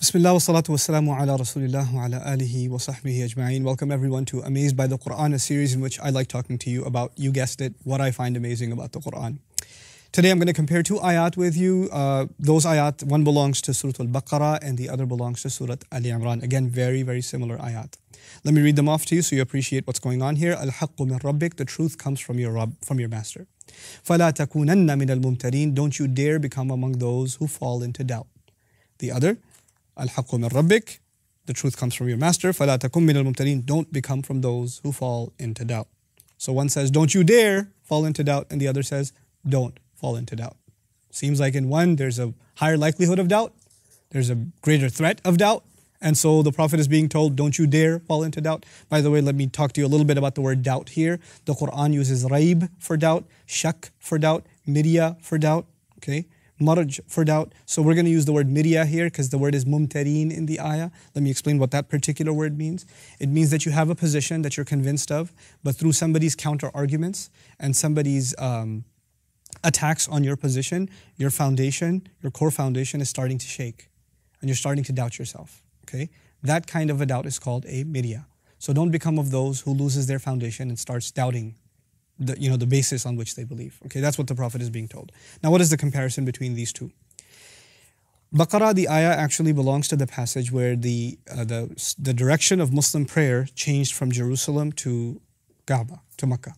Bismillah wa salatu wa salamu ala rasulillah wa ala alihi wa sahbihi ajma'in. Welcome everyone to Amazed by the Quran, a series in which I like talking to you about, you guessed it, what I find amazing about the Quran. Today I'm going to compare two ayat with you. Uh, those ayat, one belongs to Surah Al-Baqarah and the other belongs to Surah Ali Imran. Again, very, very similar ayat. Let me read them off to you so you appreciate what's going on here. Al-haqqu min rabbik, the truth comes from your Rabb, from your master. فَلَا تَكُونَنَّ مِنَ الْمُمْتَرِينَ Don't you dare become among those who fall into doubt. The other, الحق من ربك. The truth comes from your master. فلا تكن من الممتلين don't become from those who fall into doubt. So one says don't you dare fall into doubt and the other says don't fall into doubt. Seems like in one there's a higher likelihood of doubt there's a greater threat of doubt and so the prophet is being told don't you dare fall into doubt. By the way let me talk to you a little bit about the word doubt here. The quran uses raib for doubt shak for doubt mirya for doubt okay? Marj for doubt. So we're going to use the word mirya here because the word is mumtareen in the ayah. Let me explain what that particular word means. It means that you have a position that you're convinced of, but through somebody's counter arguments and somebody's um, attacks on your position, your foundation, your core foundation is starting to shake and you're starting to doubt yourself. Okay? That kind of a doubt is called a mirya. So don't become of those who loses their foundation and starts doubting the, you know, the basis on which they believe. Okay, that's what the Prophet is being told. Now, what is the comparison between these two? Baqarah, the ayah actually belongs to the passage where the, uh, the, the direction of Muslim prayer changed from Jerusalem to Kaaba, to Mecca.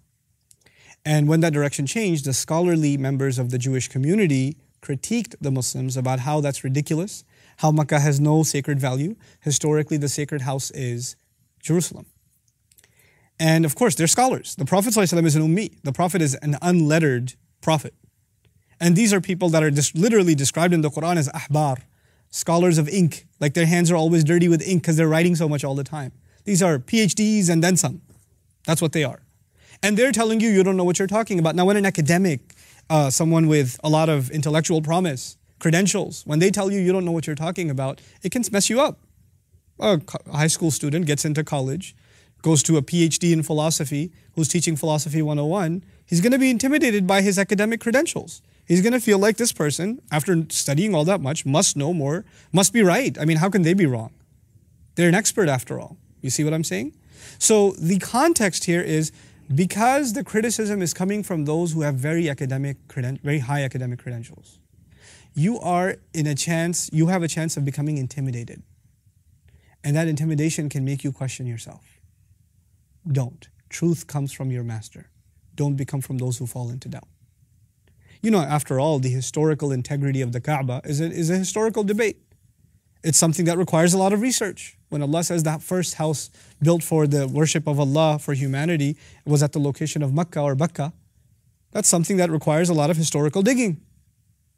And when that direction changed, the scholarly members of the Jewish community critiqued the Muslims about how that's ridiculous, how Mecca has no sacred value. Historically, the sacred house is Jerusalem. And of course, they're scholars. The Prophet ﷺ is an ummi. The Prophet is an unlettered prophet. And these are people that are just literally described in the Quran as ahbar, scholars of ink. Like their hands are always dirty with ink because they're writing so much all the time. These are PhDs and then some. That's what they are. And they're telling you you don't know what you're talking about. Now, when an academic, uh, someone with a lot of intellectual promise, credentials, when they tell you you don't know what you're talking about, it can mess you up. A high school student gets into college, goes to a PhD in philosophy, who's teaching philosophy 101, he's going to be intimidated by his academic credentials. He's going to feel like this person, after studying all that much, must know more, must be right. I mean, how can they be wrong? They're an expert after all. You see what I'm saying? So the context here is because the criticism is coming from those who have very academic, very high academic credentials. You are in a chance, you have a chance of becoming intimidated. And that intimidation can make you question yourself. Don't. Truth comes from your master. Don't become from those who fall into doubt. You know, after all, the historical integrity of the Kaaba is a, is a historical debate. It's something that requires a lot of research. When Allah says that first house built for the worship of Allah for humanity was at the location of Mecca or Bakka, that's something that requires a lot of historical digging.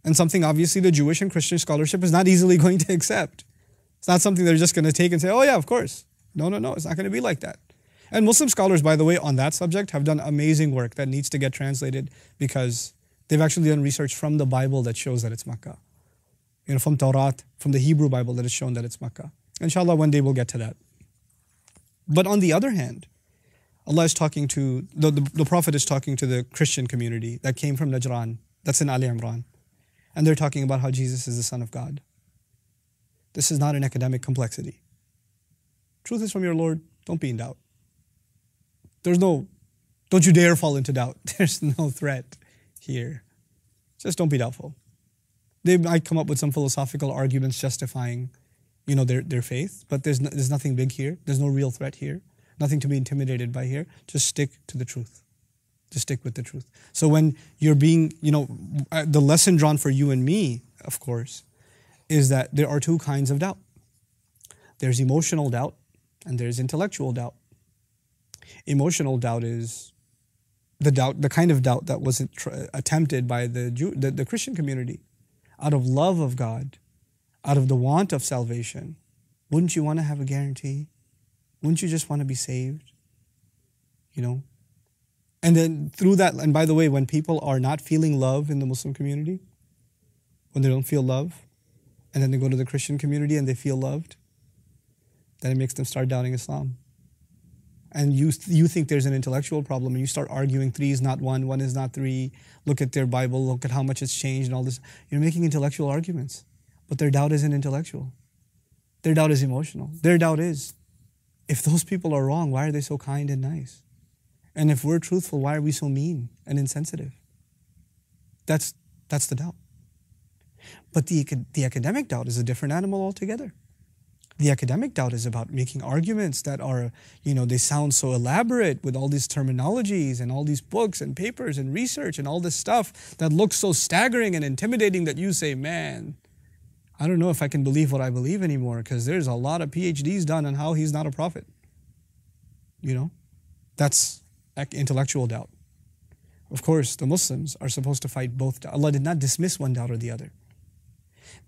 And something obviously the Jewish and Christian scholarship is not easily going to accept. It's not something they're just going to take and say, oh yeah, of course. No, no, no, it's not going to be like that. And Muslim scholars, by the way, on that subject have done amazing work that needs to get translated because they've actually done research from the Bible that shows that it's Makkah you know, from Tawrat, from the Hebrew Bible that is shown that it's Makkah. Inshallah, one day we'll get to that. But on the other hand, Allah is talking to, the, the, the, Prophet is talking to the Christian community that came from Najran, that's in Ali Imran. And they're talking about how Jesus is the Son of God. This is not an academic complexity. Truth is from your Lord, don't be in doubt. There's no, don't you dare fall into doubt. There's no threat here. Just don't be doubtful they might come up with some philosophical arguments justifying, you know, their, their faith, but there's, no, there's nothing big here. There's no real threat here. Nothing to be intimidated by here. Just stick to the truth. Just stick with the truth. So when you're being, you know, uh, the lesson drawn for you and me, of course, is that there are two kinds of doubt. There's emotional doubt and there's intellectual doubt. Emotional doubt is the doubt, the kind of doubt that wasn't tr- attempted by the, Jew, the, the Christian community out of love of God, out of the want of salvation, wouldn't you want to have a guarantee? Wouldn't you just want to be saved? You know? And then through that, and by the way, when people are not feeling love in the Muslim community, when they don't feel love, and then they go to the Christian community and they feel loved, then it makes them start doubting Islam and you, you think there's an intellectual problem and you start arguing three is not one, one is not three, look at their Bible, look at how much it's changed and all this, you're making intellectual arguments. But their doubt isn't intellectual. Their doubt is emotional. Their doubt is if those people are wrong, why are they so kind and nice? And if we're truthful, why are we so mean and insensitive? That's, that's the doubt. But the, the academic doubt is a different animal altogether. The academic doubt is about making arguments that are, you know, they sound so elaborate with all these terminologies and all these books and papers and research and all this stuff that looks so staggering and intimidating that you say, man, I don't know if I can believe what I believe anymore because there's a lot of PhDs done on how he's not a prophet. You know, that's intellectual doubt. Of course, the Muslims are supposed to fight both. Allah did not dismiss one doubt or the other.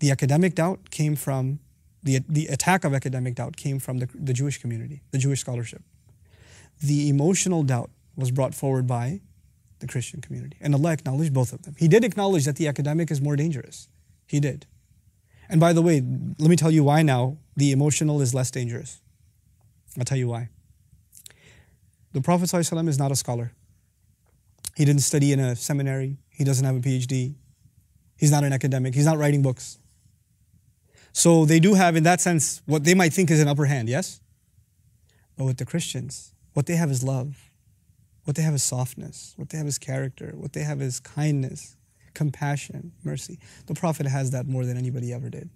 The academic doubt came from, the, the attack of academic doubt came from the, the Jewish community, the Jewish scholarship. The emotional doubt was brought forward by the Christian community. And Allah acknowledged both of them. He did acknowledge that the academic is more dangerous. He did. And by the way, let me tell you why now the emotional is less dangerous. I'll tell you why. The Prophet ﷺ is not a scholar. He didn't study in a seminary. He doesn't have a PhD. He's not an academic. He's not writing books. So they do have, in that sense, what they might think is an upper hand, yes? But with the Christians, what they have is love. What they have is softness. What they have is character. What they have is kindness, compassion, mercy. The Prophet has that more than anybody ever did.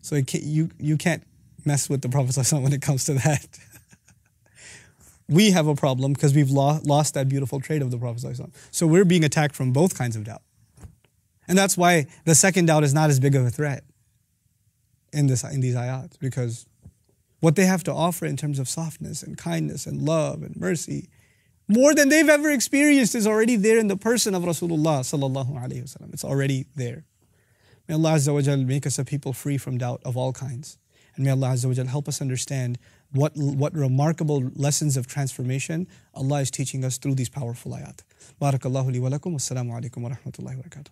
So you, you can't mess with the Prophet when it comes to that. we have a problem because we've lo- lost that beautiful trait of the Prophet. So we're being attacked from both kinds of doubt. And that's why the second doubt is not as big of a threat in, this, in these ayat, because what they have to offer in terms of softness and kindness and love and mercy, more than they've ever experienced, is already there in the person of Rasulullah. It's already there. May Allah Azza wa make us a people free from doubt of all kinds. And may Allah Azza wa help us understand what, what remarkable lessons of transformation Allah is teaching us through these powerful ayat. Barakallahu li wa lakum. Wassalamu alaikum wa rahmatullahi wa barakatuh.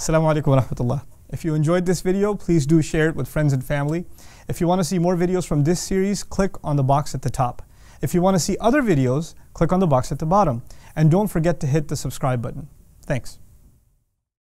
Assalamu alaikum wa rahmatullah. If you enjoyed this video, please do share it with friends and family. If you want to see more videos from this series, click on the box at the top. If you want to see other videos, click on the box at the bottom. And don't forget to hit the subscribe button. Thanks.